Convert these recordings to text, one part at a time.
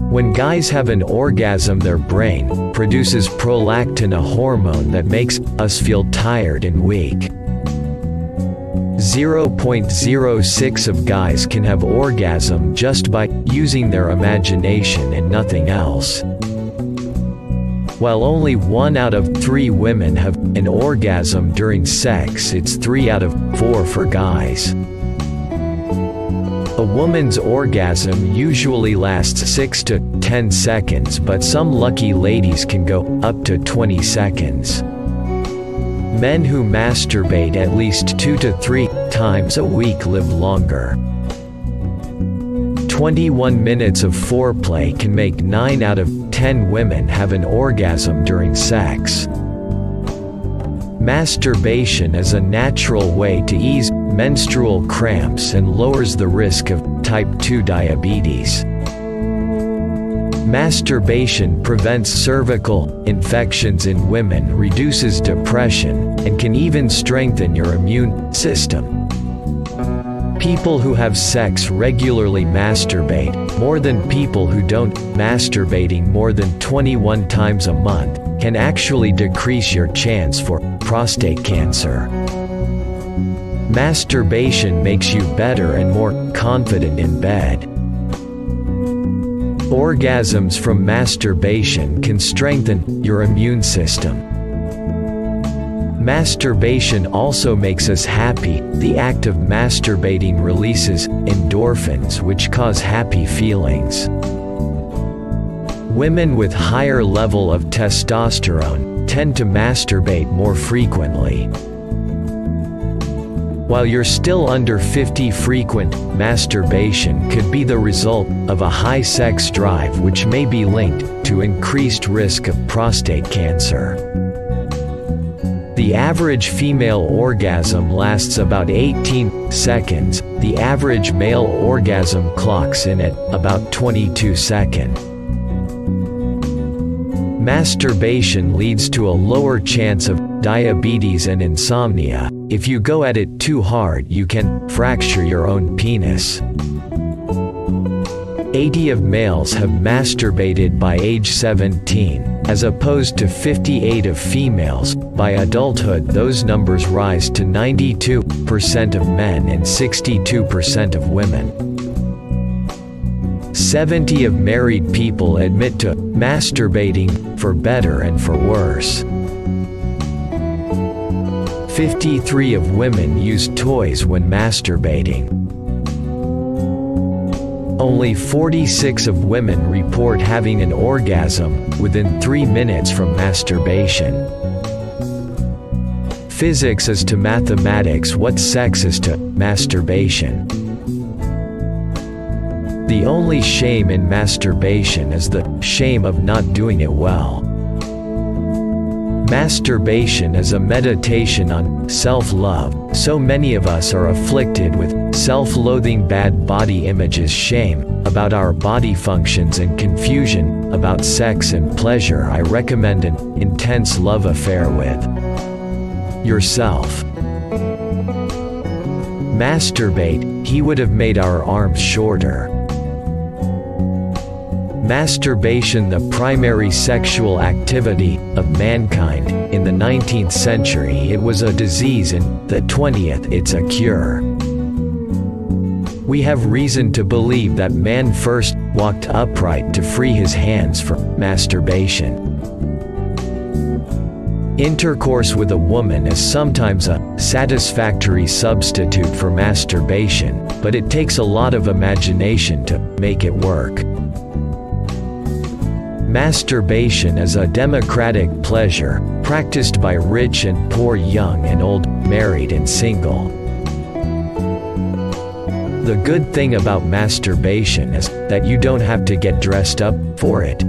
When guys have an orgasm their brain produces prolactin a hormone that makes us feel tired and weak. 0.06 of guys can have orgasm just by using their imagination and nothing else. While only one out of three women have an orgasm during sex, it's three out of four for guys. A woman's orgasm usually lasts 6 to 10 seconds, but some lucky ladies can go up to 20 seconds. Men who masturbate at least 2 to 3 times a week live longer. 21 minutes of foreplay can make 9 out of 10 women have an orgasm during sex. Masturbation is a natural way to ease menstrual cramps and lowers the risk of type 2 diabetes. Masturbation prevents cervical infections in women, reduces depression, and can even strengthen your immune system. People who have sex regularly masturbate more than people who don't. Masturbating more than 21 times a month can actually decrease your chance for prostate cancer. Masturbation makes you better and more confident in bed. Orgasms from masturbation can strengthen your immune system. Masturbation also makes us happy. The act of masturbating releases endorphins which cause happy feelings. Women with higher level of testosterone tend to masturbate more frequently. While you're still under 50 frequent masturbation could be the result of a high sex drive which may be linked to increased risk of prostate cancer. The average female orgasm lasts about 18 seconds, the average male orgasm clocks in at about 22 seconds. Masturbation leads to a lower chance of diabetes and insomnia. If you go at it too hard you can fracture your own penis. 80 of males have masturbated by age 17, as opposed to 58 of females. By adulthood those numbers rise to 92% of men and 62% of women. 70 of married people admit to masturbating, for better and for worse. 53 of women use toys when masturbating. Only 46 of women report having an orgasm within 3 minutes from masturbation. Physics is to mathematics what sex is to masturbation. The only shame in masturbation is the shame of not doing it well. Masturbation is a meditation on self-love. So many of us are afflicted with self-loathing bad body images shame about our body functions and confusion about sex and pleasure I recommend an intense love affair with yourself. Masturbate, he would have made our arms shorter. Masturbation the primary sexual activity of mankind. In the 19th century it was a disease in the 20th it's a cure. We have reason to believe that man first walked upright to free his hands from masturbation. Intercourse with a woman is sometimes a satisfactory substitute for masturbation, but it takes a lot of imagination to make it work. Masturbation is a democratic pleasure, practiced by rich and poor young and old, married and single. The good thing about masturbation is that you don't have to get dressed up for it.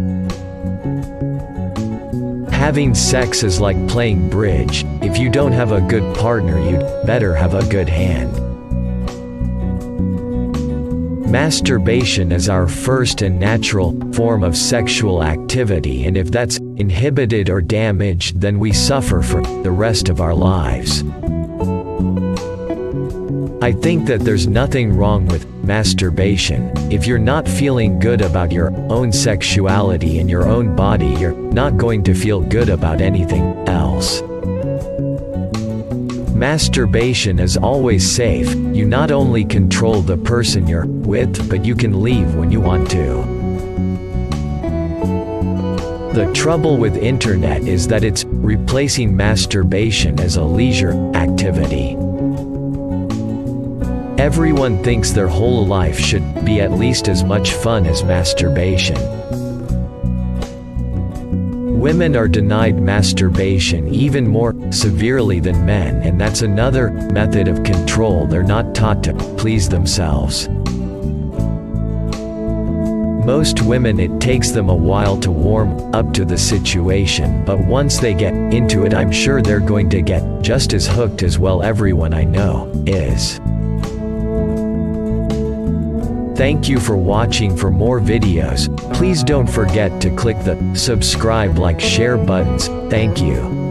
Having sex is like playing bridge, if you don't have a good partner you'd better have a good hand. Masturbation is our first and natural form of sexual activity and if that's inhibited or damaged then we suffer for the rest of our lives. I think that there's nothing wrong with masturbation. If you're not feeling good about your own sexuality and your own body, you're not going to feel good about anything else. Masturbation is always safe. You not only control the person you're with, but you can leave when you want to. The trouble with internet is that it's replacing masturbation as a leisure activity. Everyone thinks their whole life should be at least as much fun as masturbation. Women are denied masturbation even more severely than men and that's another method of control they're not taught to please themselves. Most women it takes them a while to warm up to the situation but once they get into it I'm sure they're going to get just as hooked as well everyone I know is. Thank you for watching for more videos, please don't forget to click the subscribe like share buttons, thank you.